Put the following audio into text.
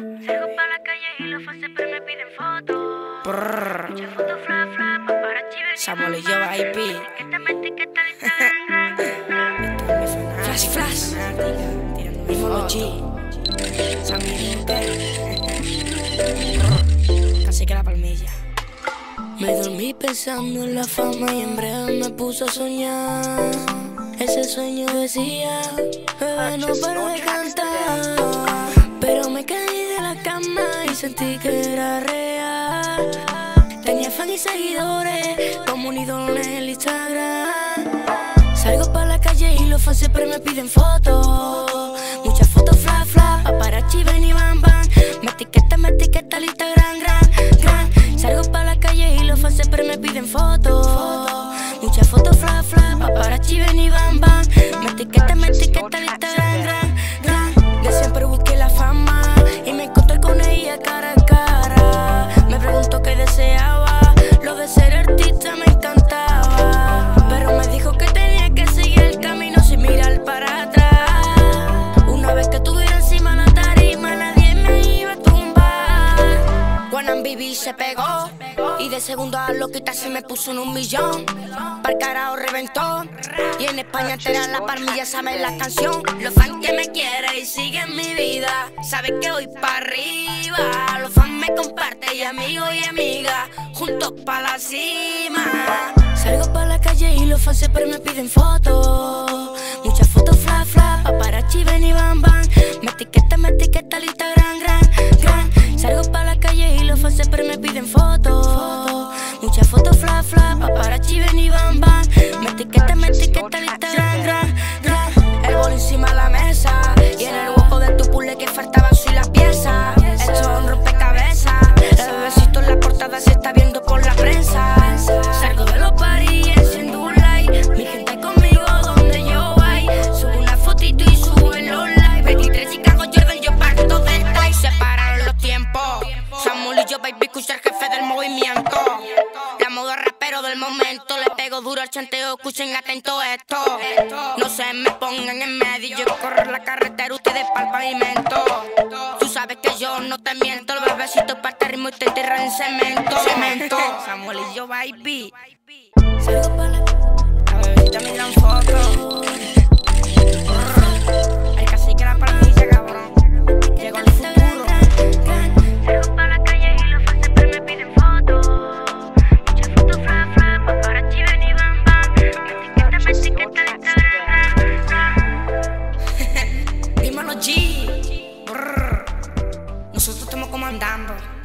Salgo pa' la calle y los fans siempre me piden fotos. Muchas fotos fla fla, paparazzi ven Samuel y yo. IP. Etiquétame, Instagram. Flash, flash. Mismo los G. Casi que la palmilla. Me dormí pensando en la fama y en breve me puse a soñar. Ese sueño decía, bebé, no paro de cantar. Sentí que era real. Tenía fan y seguidores, como un en el Instagram. Salgo pa' la calle y los fans siempre me piden fotos. Muchas fotos fla fla, paparazzi ven y van van. Me etiqueta, me etiqueta el Instagram gran, gran. Salgo pa' la calle y los fans siempre me piden fotos. Muchas fotos fla fla, paparazzi ven y van van. Me etiqueta, me etiqueta el Instagram se pegó y de segundo a loquita se me puso en un millón. Para carajo reventó y en España entera la palmilla sabe la canción. Los fans que me quieren y siguen mi vida saben que voy para arriba. Los fans me comparten y amigos y amigas juntos para la cima. Salgo para la calle y los fans siempre me piden fotos. Muchas fotos fla fla, paparazzi ven y van van. Me etiqueta, me etiqueta el Instagram piden fotos. Muchas fotos fla fla, paparazzi ven y van van. Me etiqueta, me etiqueta yo, baby, escucha el jefe del movimiento. La moda rapero del momento. Le pego duro al chanteo, escuchen atento esto. No se me pongan en medio. Yo correr la carretera, ustedes para el pavimento. Tú sabes que yo no te miento. El bebecito parte ritmo y te enterra en cemento. Cemento. Samuel y yo, baby. Instagram.